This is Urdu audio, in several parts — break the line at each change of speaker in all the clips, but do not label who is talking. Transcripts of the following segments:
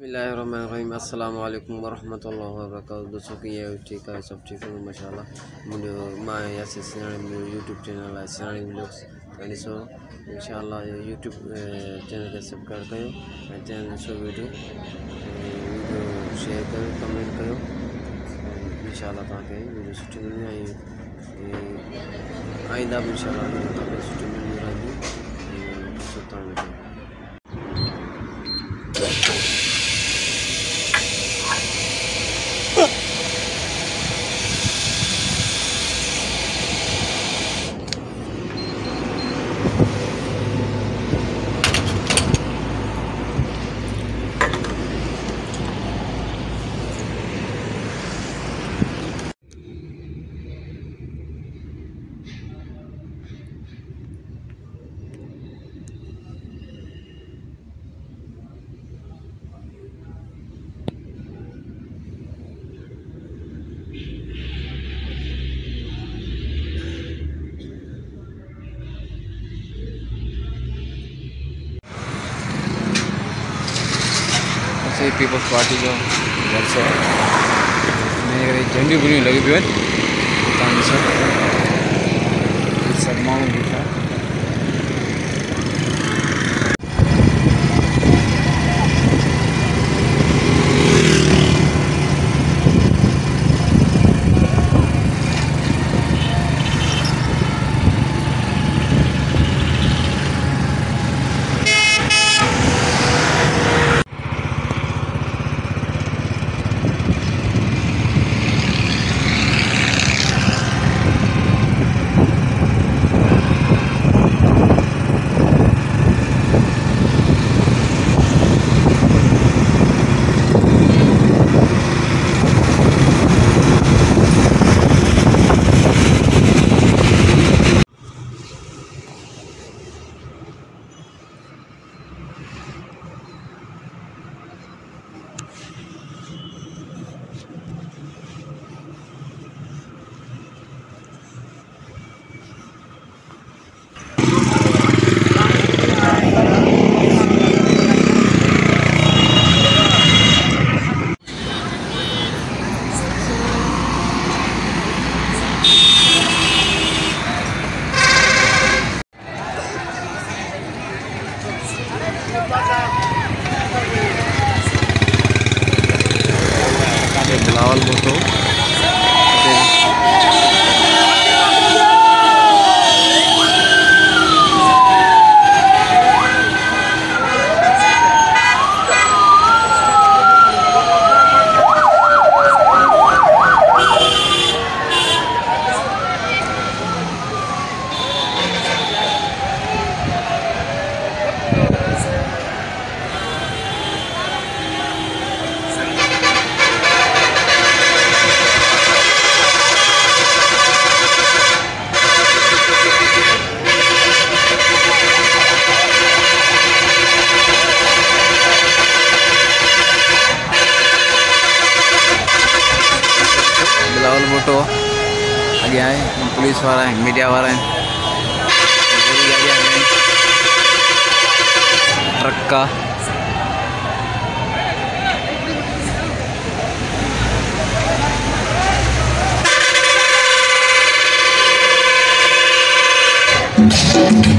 بسم اللہ الرحمن الرحیم السلام علیکم ورحمۃ اللہ وبرکاتہ دوستوں کی یہ ٹھیک ہے سب ٹھیک ہے ماشاء اللہ مجھے ماں یا سے سیاح یوٹیوب چینل ہے سیاح ولاگس یعنی سو ان شاء اللہ یوٹیوب چینل کے سبسکرائب کرو چینل سو ویڈیو ویڈیو شیئر کرو کمنٹ کرو ان شاء اللہ تاکہ ویڈیو سٹی ملنی آئندہ بھی ان شاء اللہ تاکہ سٹی ملنی رہی سلطان پیپلز پارٹی جو گھر سے میرے جھنڈی بنی لگی ہوئی ہے بلاول آگے آئے پولیس والا ہے میڈیا والا ہے ٹرک کا Thank you.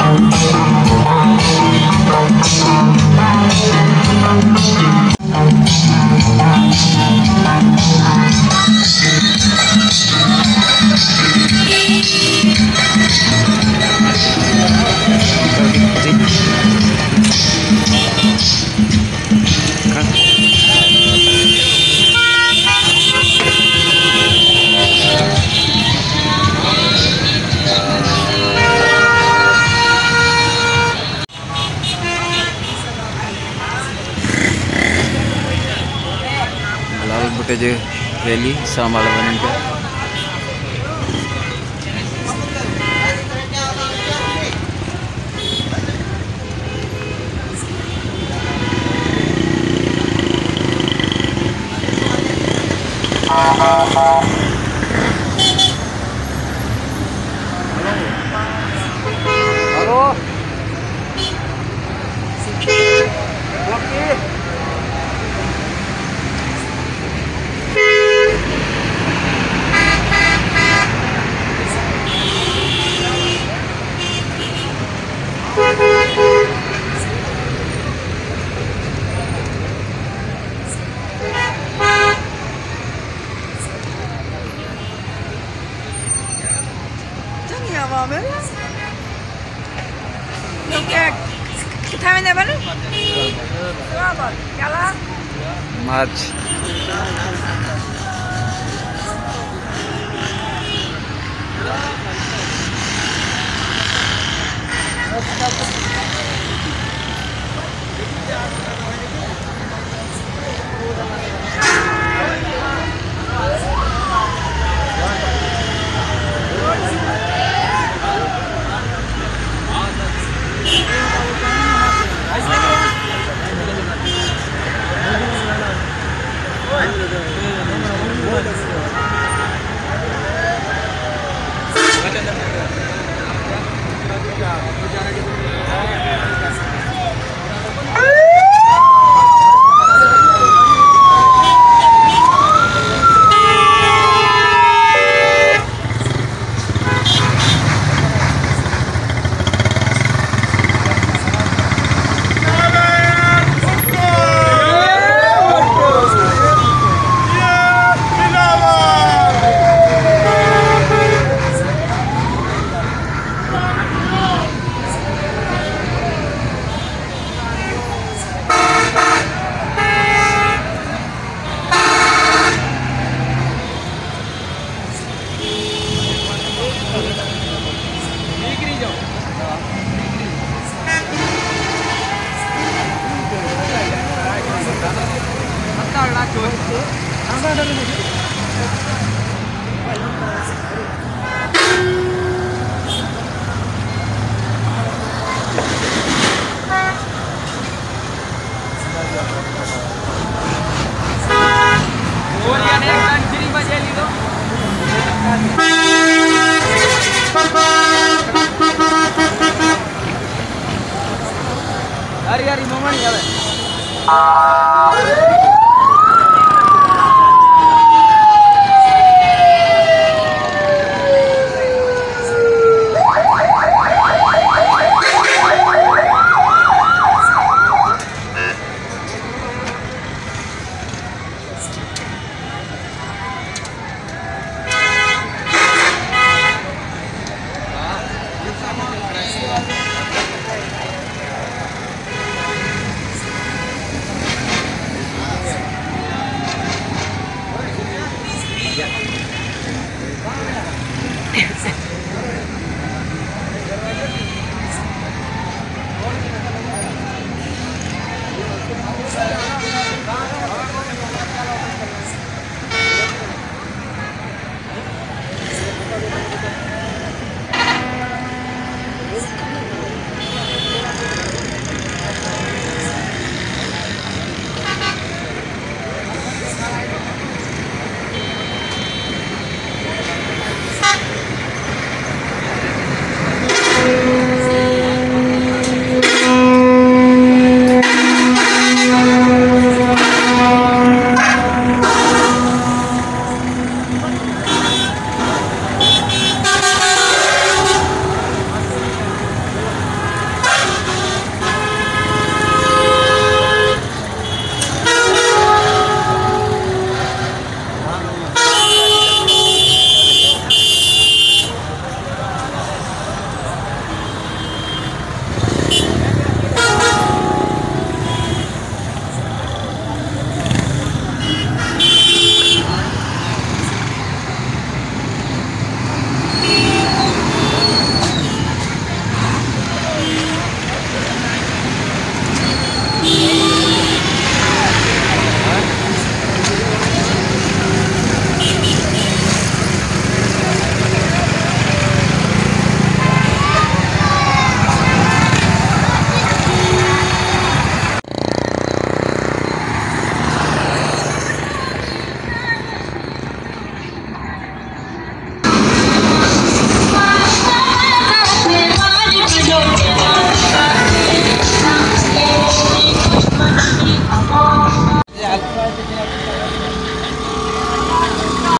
I'm college rally سام کا
promise? Look at কোথায় নেবেন মাছ ada di
sini.
hari-hari momen ya, Pak.